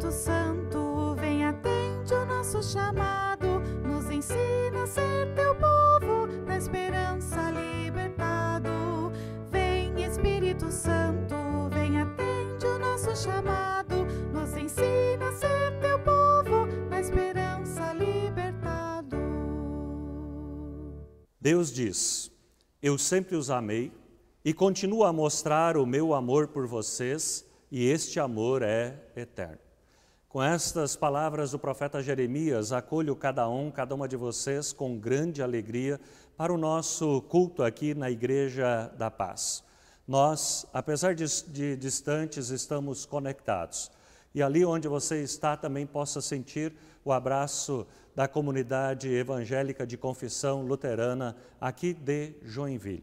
Espírito Santo, vem atende o nosso chamado, nos ensina a ser teu povo, na esperança libertado. Vem Espírito Santo, vem atende o nosso chamado, nos ensina a ser teu povo, na esperança libertado. Deus diz: Eu sempre os amei e continuo a mostrar o meu amor por vocês, e este amor é eterno. Com estas palavras do profeta Jeremias, acolho cada um, cada uma de vocês com grande alegria para o nosso culto aqui na Igreja da Paz. Nós, apesar de, de distantes, estamos conectados. E ali onde você está também possa sentir o abraço da comunidade evangélica de confissão luterana aqui de Joinville.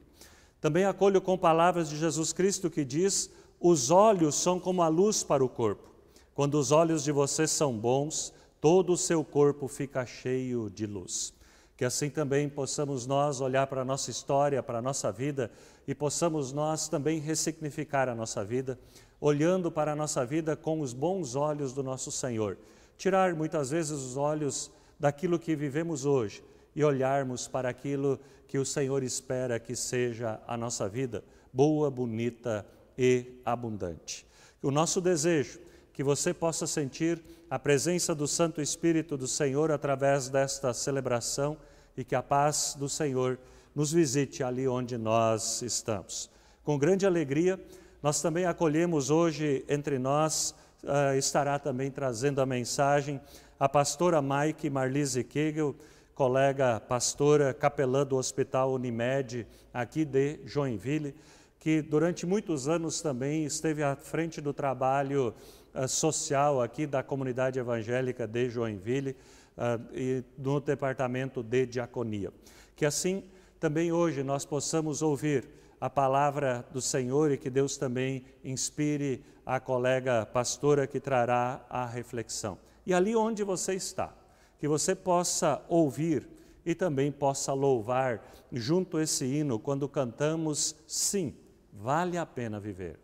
Também acolho com palavras de Jesus Cristo que diz: Os olhos são como a luz para o corpo. Quando os olhos de vocês são bons, todo o seu corpo fica cheio de luz. Que assim também possamos nós olhar para a nossa história, para a nossa vida e possamos nós também ressignificar a nossa vida, olhando para a nossa vida com os bons olhos do nosso Senhor. Tirar muitas vezes os olhos daquilo que vivemos hoje e olharmos para aquilo que o Senhor espera que seja a nossa vida, boa, bonita e abundante. O nosso desejo que você possa sentir a presença do Santo Espírito do Senhor através desta celebração e que a paz do Senhor nos visite ali onde nós estamos. Com grande alegria, nós também acolhemos hoje entre nós, uh, estará também trazendo a mensagem a pastora Mike Marlise Kegel, colega pastora capelã do Hospital Unimed aqui de Joinville, que durante muitos anos também esteve à frente do trabalho uh, social aqui da comunidade evangélica de Joinville uh, e no departamento de diaconia. Que assim também hoje nós possamos ouvir a palavra do Senhor e que Deus também inspire a colega pastora que trará a reflexão. E ali onde você está, que você possa ouvir e também possa louvar junto esse hino quando cantamos sim, vale a pena viver.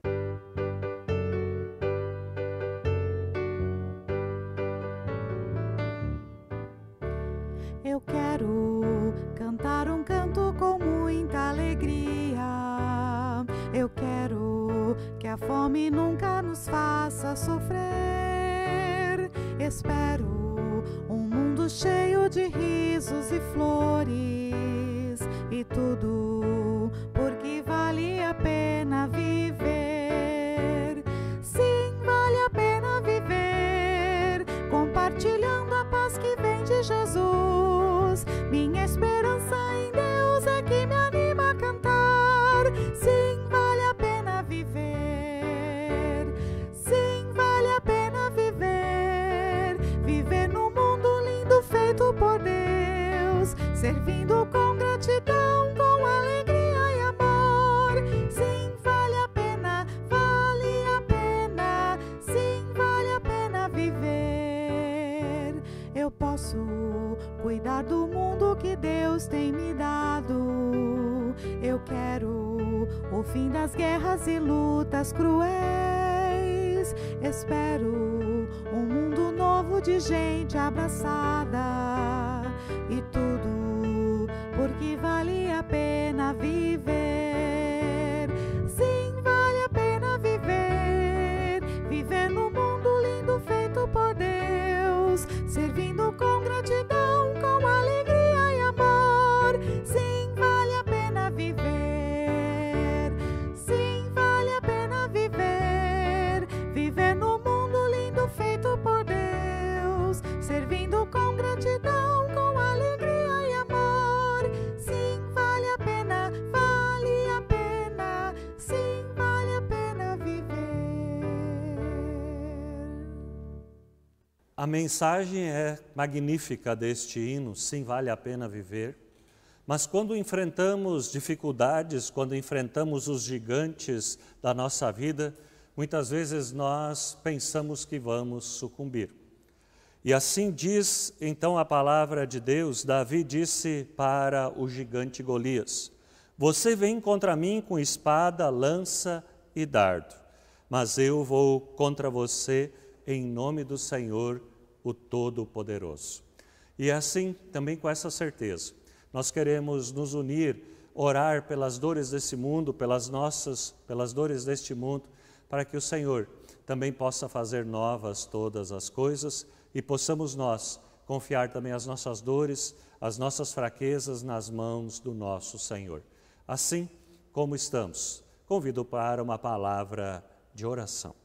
A fome nunca nos faça sofrer. Espero um mundo cheio de risos e flores e tudo porque vale a pena viver. Sim, vale a pena viver, compartilhando a paz que vem de Jesus. Minha esperança do mundo que Deus tem me dado. Eu quero o fim das guerras e lutas cruéis. Espero um mundo novo de gente abraçada e tudo porque vale a pena viver. Sim, vale a pena viver. Viver no mundo lindo feito por Deus, servindo com gratidão, A mensagem é magnífica deste hino, sim, vale a pena viver. Mas quando enfrentamos dificuldades, quando enfrentamos os gigantes da nossa vida, muitas vezes nós pensamos que vamos sucumbir. E assim diz então a palavra de Deus: Davi disse para o gigante Golias: Você vem contra mim com espada, lança e dardo, mas eu vou contra você em nome do Senhor, o Todo-Poderoso. E assim, também com essa certeza, nós queremos nos unir, orar pelas dores desse mundo, pelas nossas, pelas dores deste mundo, para que o Senhor também possa fazer novas todas as coisas e possamos nós confiar também as nossas dores, as nossas fraquezas nas mãos do nosso Senhor. Assim como estamos, convido para uma palavra de oração.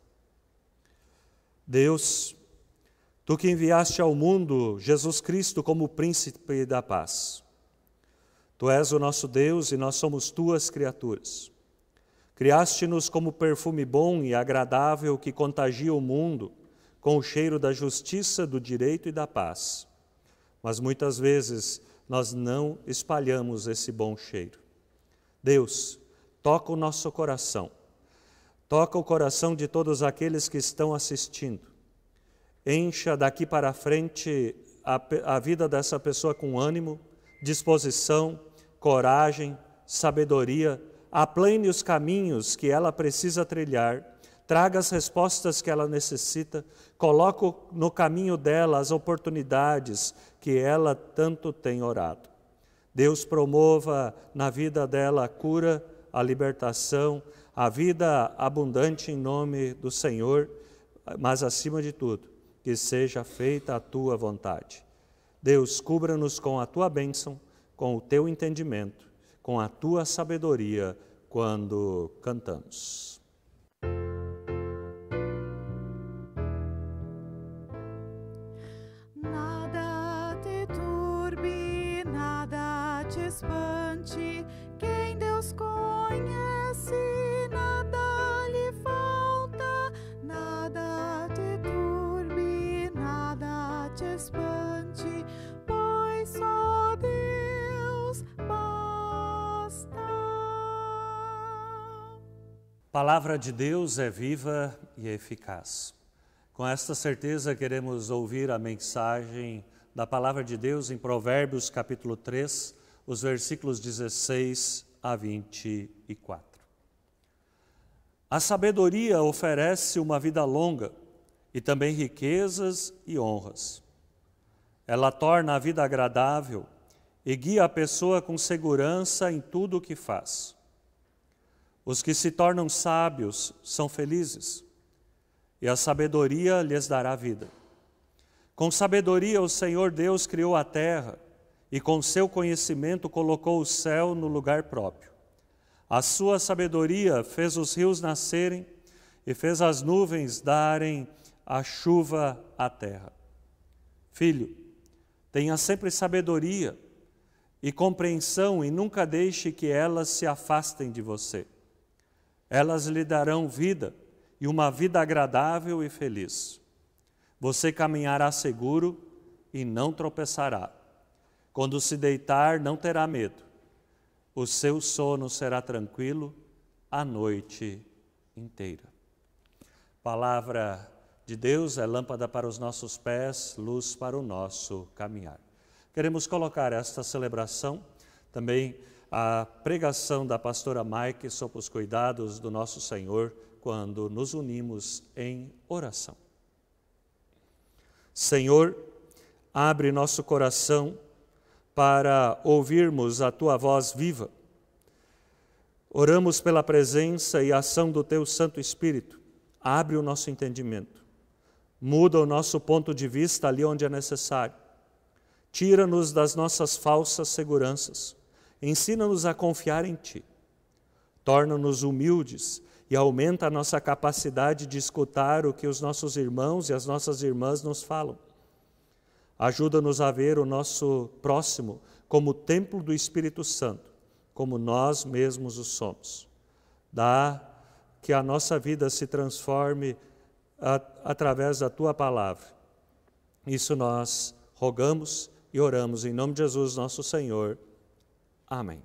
Deus, tu que enviaste ao mundo Jesus Cristo como príncipe da paz. Tu és o nosso Deus e nós somos tuas criaturas. Criaste-nos como perfume bom e agradável que contagia o mundo com o cheiro da justiça, do direito e da paz. Mas muitas vezes nós não espalhamos esse bom cheiro. Deus, toca o nosso coração, toca o coração de todos aqueles que estão assistindo. Encha daqui para frente a, a vida dessa pessoa com ânimo, disposição, coragem, sabedoria. Aplane os caminhos que ela precisa trilhar, traga as respostas que ela necessita, coloque no caminho dela as oportunidades que ela tanto tem orado. Deus promova na vida dela a cura, a libertação, a vida abundante em nome do Senhor, mas acima de tudo, que seja feita a tua vontade. Deus, cubra-nos com a tua bênção, com o teu entendimento com a tua sabedoria quando cantamos. Palavra de Deus é viva e eficaz. Com esta certeza, queremos ouvir a mensagem da palavra de Deus em Provérbios, capítulo 3, os versículos 16 a 24. A sabedoria oferece uma vida longa e também riquezas e honras. Ela torna a vida agradável e guia a pessoa com segurança em tudo o que faz. Os que se tornam sábios são felizes, e a sabedoria lhes dará vida. Com sabedoria, o Senhor Deus criou a terra, e com seu conhecimento colocou o céu no lugar próprio. A sua sabedoria fez os rios nascerem e fez as nuvens darem a chuva à terra. Filho, tenha sempre sabedoria e compreensão e nunca deixe que elas se afastem de você. Elas lhe darão vida e uma vida agradável e feliz. Você caminhará seguro e não tropeçará. Quando se deitar, não terá medo. O seu sono será tranquilo a noite inteira. Palavra de Deus é lâmpada para os nossos pés, luz para o nosso caminhar. Queremos colocar esta celebração também a pregação da pastora Mike sobre os cuidados do nosso Senhor quando nos unimos em oração. Senhor, abre nosso coração para ouvirmos a tua voz viva. Oramos pela presença e ação do teu Santo Espírito. Abre o nosso entendimento. Muda o nosso ponto de vista ali onde é necessário. Tira-nos das nossas falsas seguranças Ensina-nos a confiar em Ti. Torna-nos humildes e aumenta a nossa capacidade de escutar o que os nossos irmãos e as nossas irmãs nos falam. Ajuda-nos a ver o nosso próximo como templo do Espírito Santo, como nós mesmos o somos. Dá que a nossa vida se transforme a, através da tua palavra. Isso nós rogamos e oramos em nome de Jesus, nosso Senhor. Amém.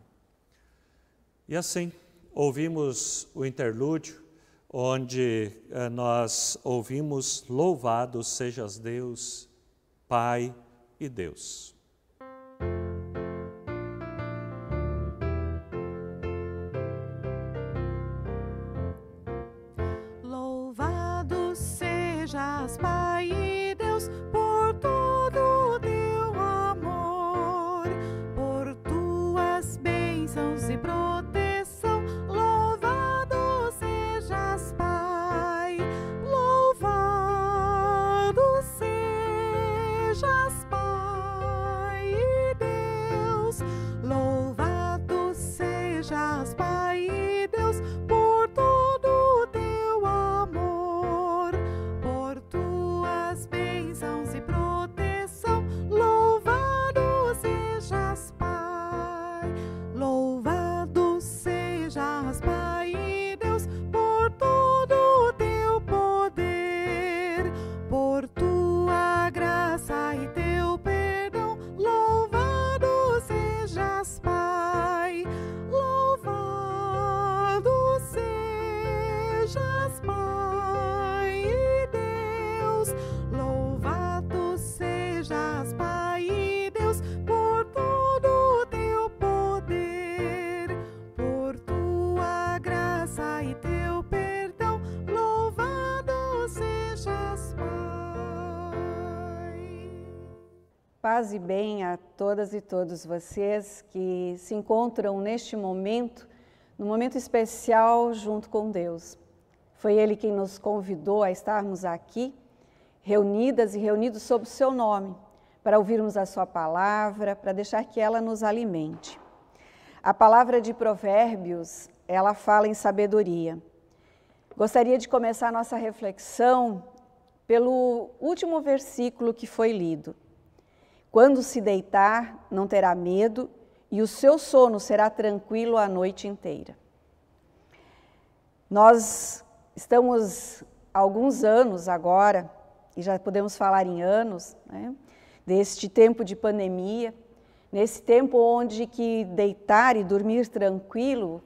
E assim, ouvimos o interlúdio, onde eh, nós ouvimos: Louvado sejas Deus, Pai e Deus. Paz e bem a todas e todos vocês que se encontram neste momento, num momento especial junto com Deus. Foi Ele quem nos convidou a estarmos aqui, reunidas e reunidos sob o Seu nome, para ouvirmos a Sua palavra, para deixar que ela nos alimente. A palavra de Provérbios, ela fala em sabedoria. Gostaria de começar nossa reflexão pelo último versículo que foi lido. Quando se deitar, não terá medo, e o seu sono será tranquilo a noite inteira. Nós estamos há alguns anos agora, e já podemos falar em anos, né, deste tempo de pandemia, nesse tempo onde que deitar e dormir tranquilo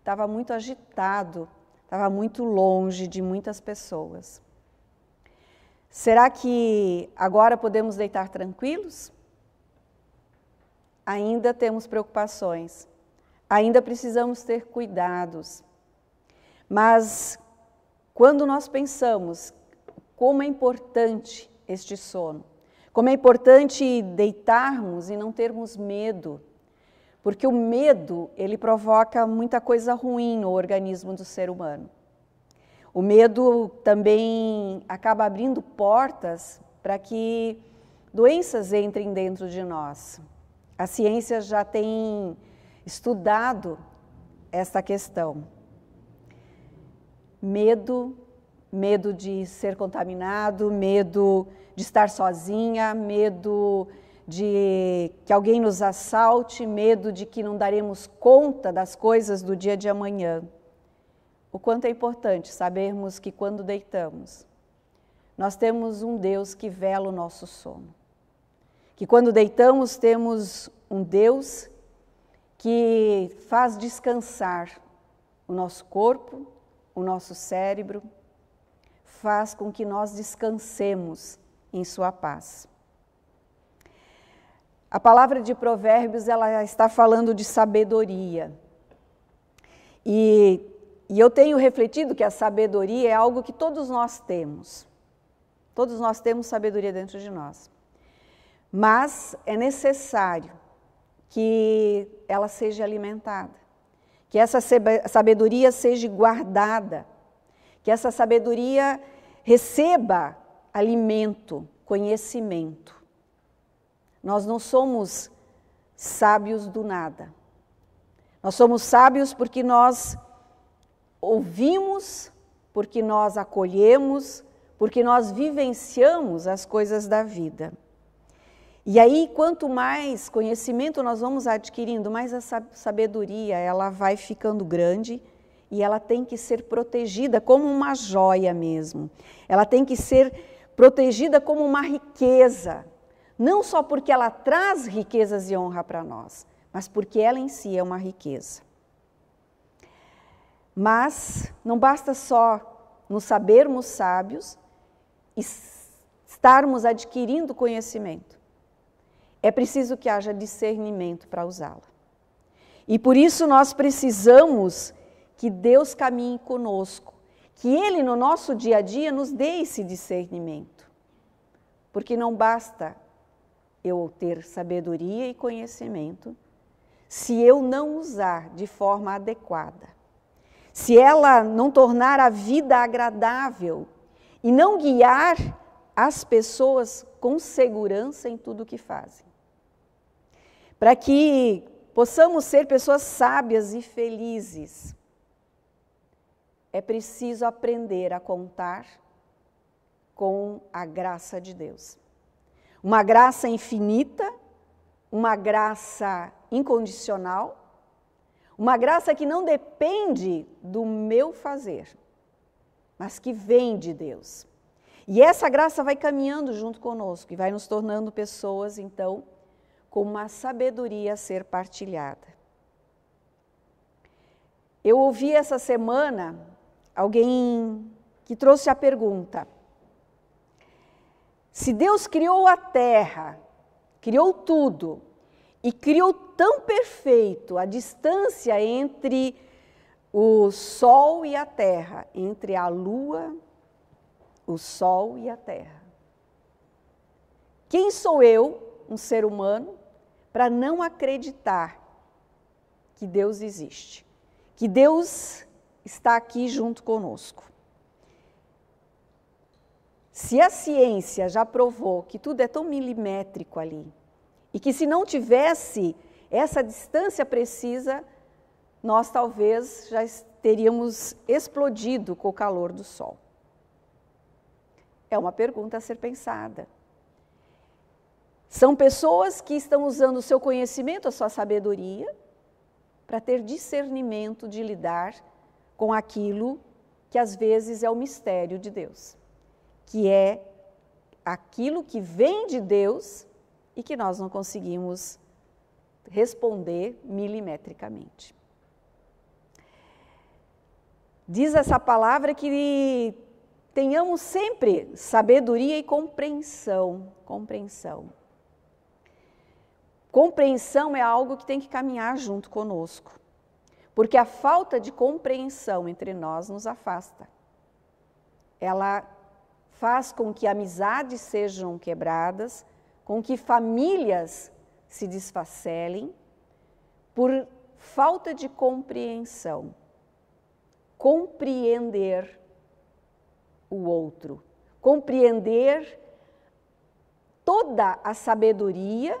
estava muito agitado, estava muito longe de muitas pessoas. Será que agora podemos deitar tranquilos? Ainda temos preocupações, ainda precisamos ter cuidados. Mas quando nós pensamos como é importante este sono, como é importante deitarmos e não termos medo, porque o medo, ele provoca muita coisa ruim no organismo do ser humano. O medo também acaba abrindo portas para que doenças entrem dentro de nós. A ciência já tem estudado esta questão. Medo, medo de ser contaminado, medo de estar sozinha, medo de que alguém nos assalte, medo de que não daremos conta das coisas do dia de amanhã. O quanto é importante sabermos que quando deitamos, nós temos um Deus que vela o nosso sono. Que quando deitamos, temos um Deus que faz descansar o nosso corpo, o nosso cérebro, faz com que nós descansemos em Sua paz. A palavra de Provérbios ela está falando de sabedoria. E, e eu tenho refletido que a sabedoria é algo que todos nós temos. Todos nós temos sabedoria dentro de nós. Mas é necessário que ela seja alimentada, que essa sabedoria seja guardada, que essa sabedoria receba alimento, conhecimento. Nós não somos sábios do nada. Nós somos sábios porque nós ouvimos, porque nós acolhemos, porque nós vivenciamos as coisas da vida. E aí, quanto mais conhecimento nós vamos adquirindo, mais a sabedoria ela vai ficando grande e ela tem que ser protegida como uma joia mesmo. Ela tem que ser protegida como uma riqueza, não só porque ela traz riquezas e honra para nós, mas porque ela em si é uma riqueza. Mas não basta só nos sabermos sábios e estarmos adquirindo conhecimento. É preciso que haja discernimento para usá-la. E por isso nós precisamos que Deus caminhe conosco, que Ele, no nosso dia a dia, nos dê esse discernimento. Porque não basta eu ter sabedoria e conhecimento se eu não usar de forma adequada. Se ela não tornar a vida agradável e não guiar as pessoas com segurança em tudo o que fazem. Para que possamos ser pessoas sábias e felizes, é preciso aprender a contar com a graça de Deus. Uma graça infinita, uma graça incondicional, uma graça que não depende do meu fazer, mas que vem de Deus. E essa graça vai caminhando junto conosco e vai nos tornando pessoas, então, com uma sabedoria a ser partilhada. Eu ouvi essa semana alguém que trouxe a pergunta: se Deus criou a terra, criou tudo, e criou tão perfeito a distância entre o Sol e a Terra, entre a Lua, o Sol e a Terra. Quem sou eu, um ser humano, para não acreditar que Deus existe, que Deus está aqui junto conosco? Se a ciência já provou que tudo é tão milimétrico ali, e que se não tivesse essa distância precisa, nós talvez já teríamos explodido com o calor do sol. É uma pergunta a ser pensada. São pessoas que estão usando o seu conhecimento, a sua sabedoria, para ter discernimento de lidar com aquilo que às vezes é o mistério de Deus, que é aquilo que vem de Deus e que nós não conseguimos responder milimetricamente. Diz essa palavra que tenhamos sempre sabedoria e compreensão, compreensão. Compreensão é algo que tem que caminhar junto conosco, porque a falta de compreensão entre nós nos afasta. Ela faz com que amizades sejam quebradas, com que famílias se desfacelem por falta de compreensão. Compreender o outro, compreender toda a sabedoria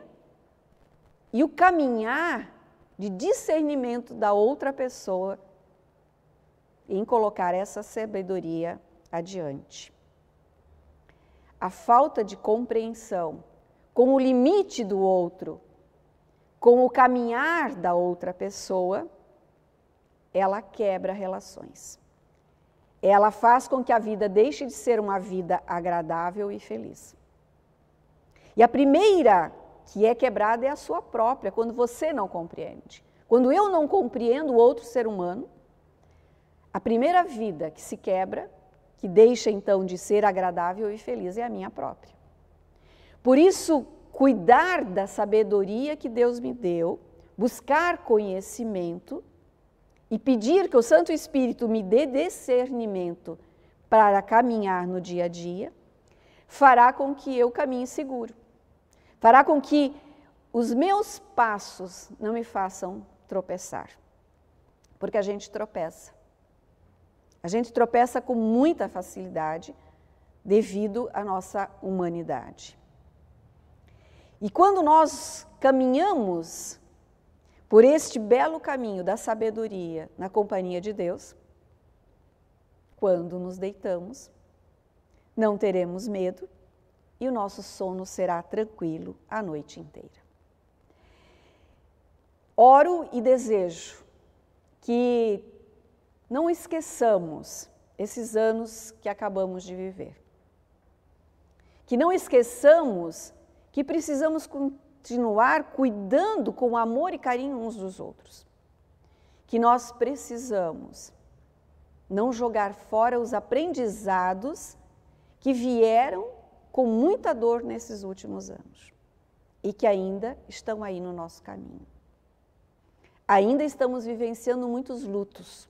e o caminhar de discernimento da outra pessoa em colocar essa sabedoria adiante. A falta de compreensão com o limite do outro, com o caminhar da outra pessoa, ela quebra relações. Ela faz com que a vida deixe de ser uma vida agradável e feliz. E a primeira que é quebrada é a sua própria, quando você não compreende. Quando eu não compreendo o outro ser humano, a primeira vida que se quebra, que deixa então de ser agradável e feliz, é a minha própria. Por isso, cuidar da sabedoria que Deus me deu, buscar conhecimento e pedir que o Santo Espírito me dê discernimento para caminhar no dia a dia, fará com que eu caminhe seguro. Fará com que os meus passos não me façam tropeçar. Porque a gente tropeça. A gente tropeça com muita facilidade devido à nossa humanidade. E quando nós caminhamos por este belo caminho da sabedoria na companhia de Deus, quando nos deitamos, não teremos medo e o nosso sono será tranquilo a noite inteira. Oro e desejo que não esqueçamos esses anos que acabamos de viver. Que não esqueçamos que precisamos continuar cuidando com amor e carinho uns dos outros. Que nós precisamos não jogar fora os aprendizados que vieram com muita dor nesses últimos anos e que ainda estão aí no nosso caminho. Ainda estamos vivenciando muitos lutos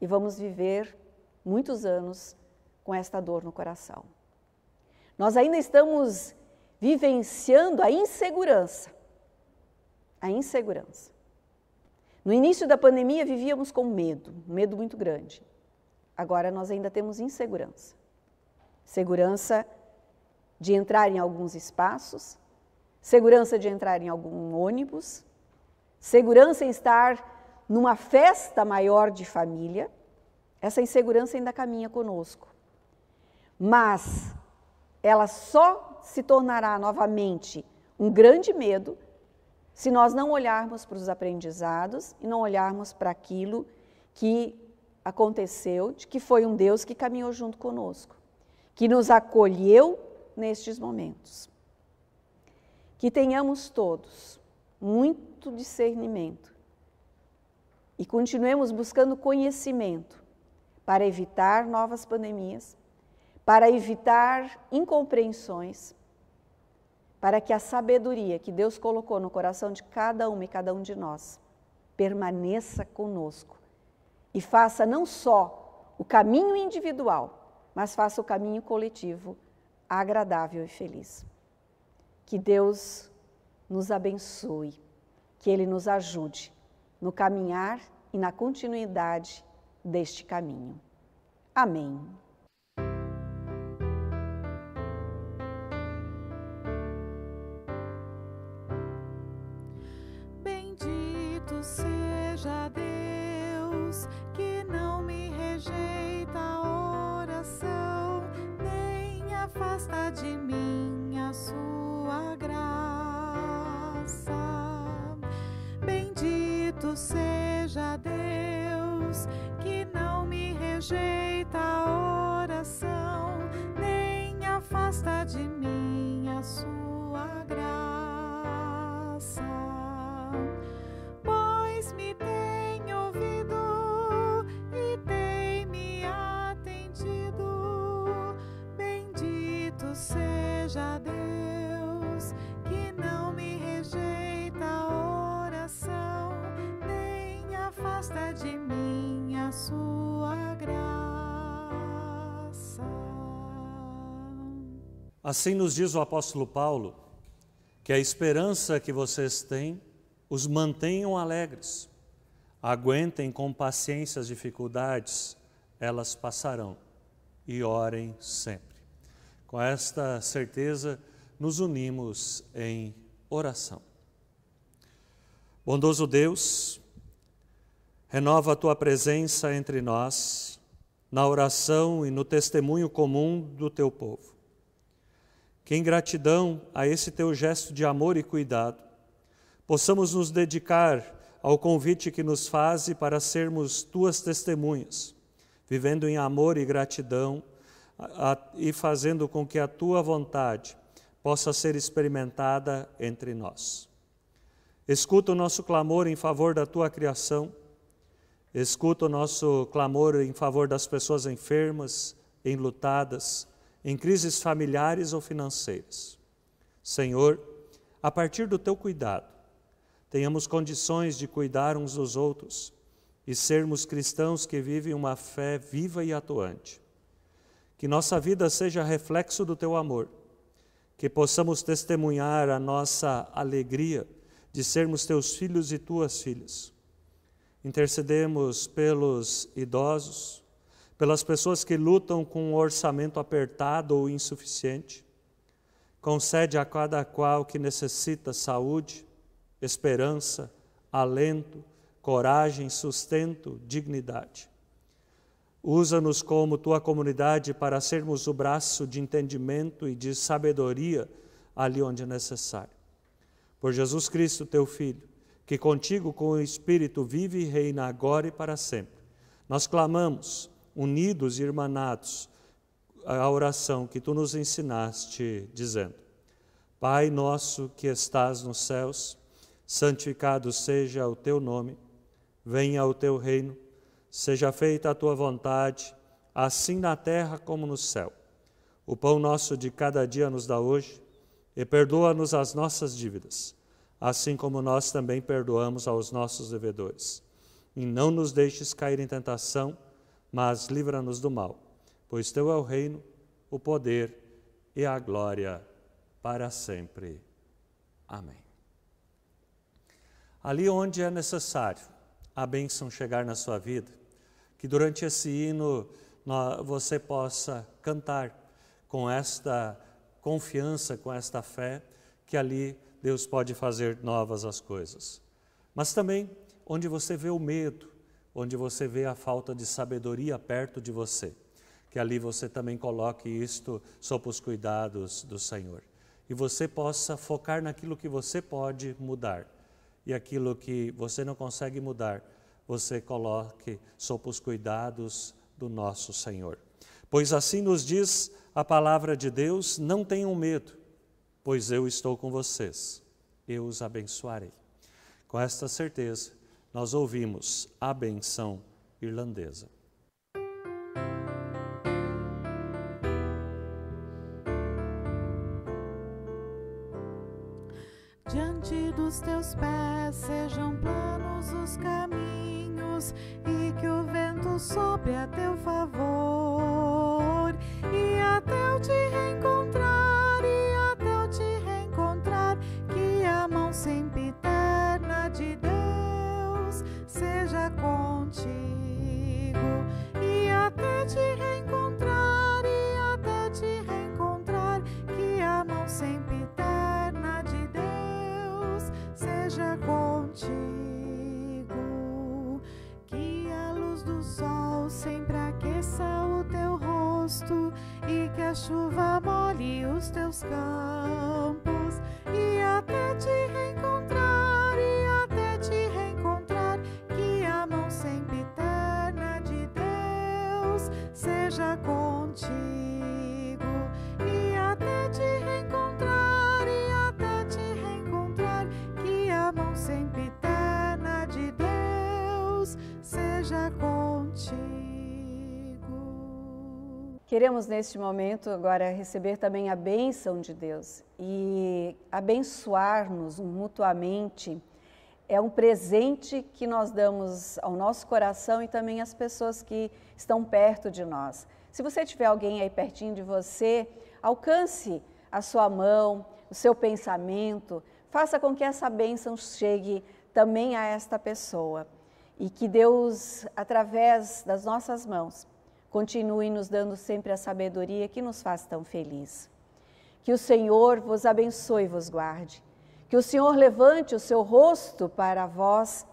e vamos viver muitos anos com esta dor no coração. Nós ainda estamos vivenciando a insegurança. A insegurança. No início da pandemia vivíamos com medo, um medo muito grande. Agora nós ainda temos insegurança. Segurança de entrar em alguns espaços, segurança de entrar em algum ônibus, segurança em estar numa festa maior de família. Essa insegurança ainda caminha conosco. Mas ela só se tornará novamente um grande medo se nós não olharmos para os aprendizados e não olharmos para aquilo que aconteceu, de que foi um Deus que caminhou junto conosco, que nos acolheu nestes momentos. Que tenhamos todos muito discernimento e continuemos buscando conhecimento para evitar novas pandemias, para evitar incompreensões, para que a sabedoria que Deus colocou no coração de cada uma e cada um de nós permaneça conosco e faça não só o caminho individual, mas faça o caminho coletivo agradável e feliz. Que Deus nos abençoe, que Ele nos ajude no caminhar e na continuidade deste caminho. Amém. Assim nos diz o apóstolo Paulo, que a esperança que vocês têm os mantenham alegres, aguentem com paciência as dificuldades, elas passarão, e orem sempre. Com esta certeza, nos unimos em oração. Bondoso Deus, renova a tua presença entre nós, na oração e no testemunho comum do teu povo que em gratidão a esse teu gesto de amor e cuidado, possamos nos dedicar ao convite que nos faze para sermos tuas testemunhas, vivendo em amor e gratidão a, a, e fazendo com que a tua vontade possa ser experimentada entre nós. Escuta o nosso clamor em favor da tua criação, escuta o nosso clamor em favor das pessoas enfermas, enlutadas, em crises familiares ou financeiras. Senhor, a partir do teu cuidado, tenhamos condições de cuidar uns dos outros e sermos cristãos que vivem uma fé viva e atuante. Que nossa vida seja reflexo do teu amor, que possamos testemunhar a nossa alegria de sermos teus filhos e tuas filhas. Intercedemos pelos idosos, pelas pessoas que lutam com um orçamento apertado ou insuficiente. Concede a cada qual que necessita saúde, esperança, alento, coragem, sustento, dignidade. Usa-nos como tua comunidade para sermos o braço de entendimento e de sabedoria ali onde é necessário. Por Jesus Cristo, teu Filho, que contigo com o Espírito vive e reina agora e para sempre. Nós clamamos unidos e irmanados a oração que tu nos ensinaste, dizendo: Pai nosso que estás nos céus, santificado seja o teu nome, venha o teu reino, seja feita a tua vontade, assim na terra como no céu. O pão nosso de cada dia nos dá hoje, e perdoa-nos as nossas dívidas, assim como nós também perdoamos aos nossos devedores. E não nos deixes cair em tentação, mas livra-nos do mal, pois teu é o reino, o poder e a glória para sempre. Amém. Ali onde é necessário a bênção chegar na sua vida, que durante esse hino você possa cantar com esta confiança, com esta fé, que ali Deus pode fazer novas as coisas. Mas também onde você vê o medo, onde você vê a falta de sabedoria perto de você, que ali você também coloque isto sob os cuidados do Senhor. E você possa focar naquilo que você pode mudar e aquilo que você não consegue mudar, você coloque sob os cuidados do nosso Senhor. Pois assim nos diz a palavra de Deus: não tenham medo, pois eu estou com vocês, eu os abençoarei. Com esta certeza, nós ouvimos a benção irlandesa. Diante dos teus pés sejam planos os caminhos e que o vento sopre a teu favor e até eu te chuva molhe os teus campos Queremos neste momento agora receber também a bênção de Deus e abençoar-nos mutuamente. É um presente que nós damos ao nosso coração e também às pessoas que estão perto de nós. Se você tiver alguém aí pertinho de você, alcance a sua mão, o seu pensamento, faça com que essa bênção chegue também a esta pessoa e que Deus, através das nossas mãos, continue nos dando sempre a sabedoria que nos faz tão feliz. Que o Senhor vos abençoe e vos guarde. Que o Senhor levante o seu rosto para vós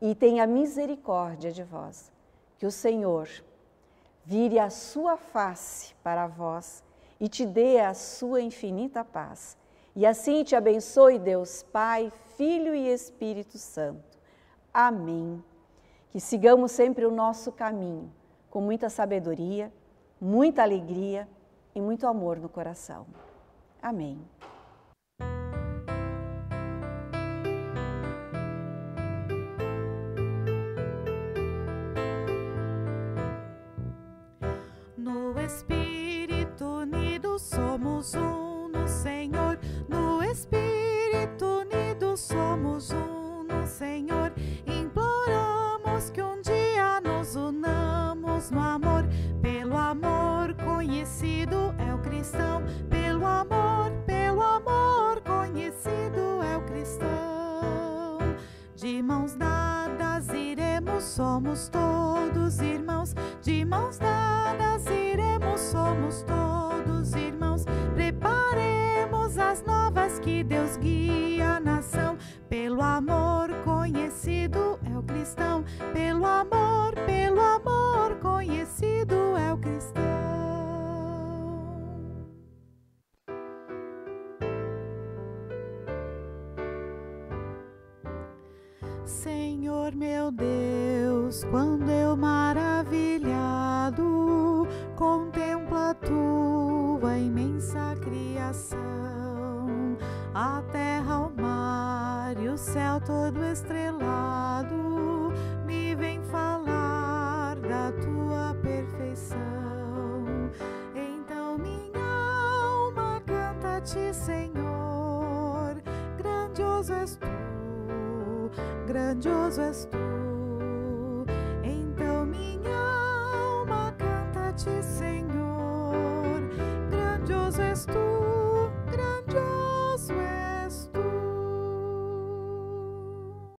e tenha misericórdia de vós. Que o Senhor vire a sua face para vós e te dê a sua infinita paz. E assim te abençoe Deus Pai, Filho e Espírito Santo. Amém. Que sigamos sempre o nosso caminho com muita sabedoria, muita alegria e muito amor no coração. Amém. Senhor meu Deus, quando eu maravilhado contemplo a tua imensa criação, a terra, o mar e o céu todo estrelado, maravilloso es tú.